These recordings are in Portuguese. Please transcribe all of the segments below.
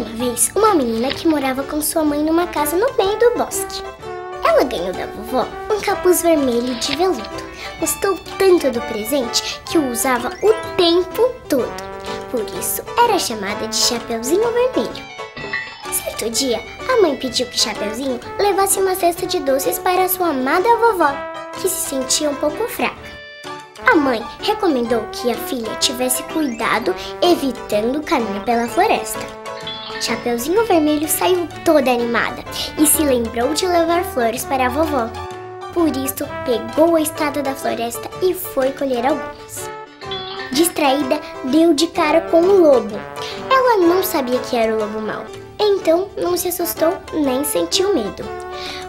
vez uma menina que morava com sua mãe numa casa no meio do bosque. Ela ganhou da vovó um capuz vermelho de veludo. Gostou tanto do presente que o usava o tempo todo. Por isso era chamada de Chapeuzinho Vermelho. Certo dia, a mãe pediu que Chapeuzinho levasse uma cesta de doces para sua amada vovó, que se sentia um pouco fraca. A mãe recomendou que a filha tivesse cuidado evitando o caminho pela floresta. Chapeuzinho Vermelho saiu toda animada e se lembrou de levar flores para a vovó. Por isso, pegou a estrada da floresta e foi colher algumas. Distraída, deu de cara com o lobo. Ela não sabia que era o lobo mau, então não se assustou nem sentiu medo.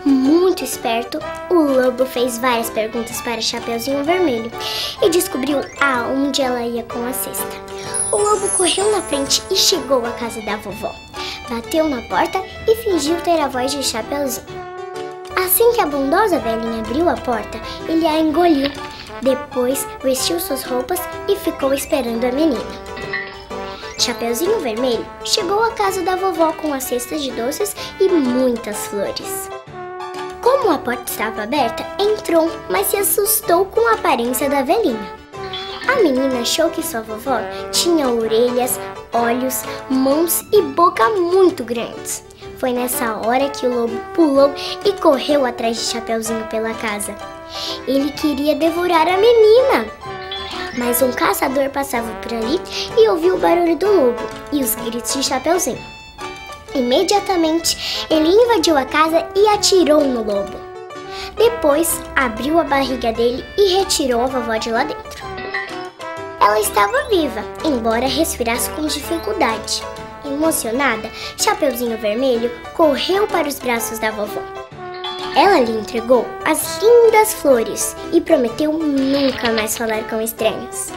Muito esperto, o lobo fez várias perguntas para Chapeuzinho Vermelho e descobriu aonde ela ia com a cesta. O lobo correu na frente e chegou à casa da vovó. Bateu na porta e fingiu ter a voz de Chapeuzinho. Assim que a bondosa velhinha abriu a porta, ele a engoliu. Depois vestiu suas roupas e ficou esperando a menina. Chapeuzinho Vermelho chegou à casa da vovó com a cesta de doces e muitas flores. Como a porta estava aberta, entrou, mas se assustou com a aparência da velhinha. A menina achou que sua vovó tinha orelhas, olhos, mãos e boca muito grandes. Foi nessa hora que o lobo pulou e correu atrás de Chapeuzinho pela casa. Ele queria devorar a menina. Mas um caçador passava por ali e ouviu o barulho do lobo e os gritos de Chapeuzinho. Imediatamente, ele invadiu a casa e atirou no lobo. Depois, abriu a barriga dele e retirou a vovó de lá dentro. Ela estava viva, embora respirasse com dificuldade. Emocionada, Chapeuzinho Vermelho correu para os braços da vovó. Ela lhe entregou as lindas flores e prometeu nunca mais falar com estranhos.